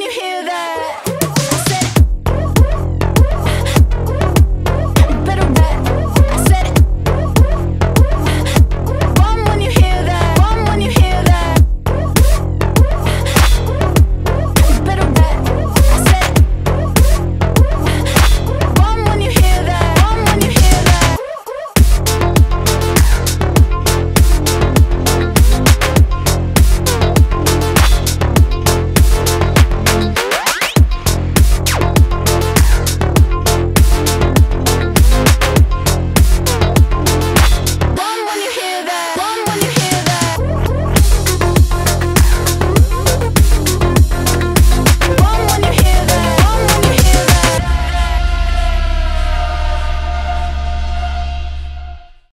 Can you hear that?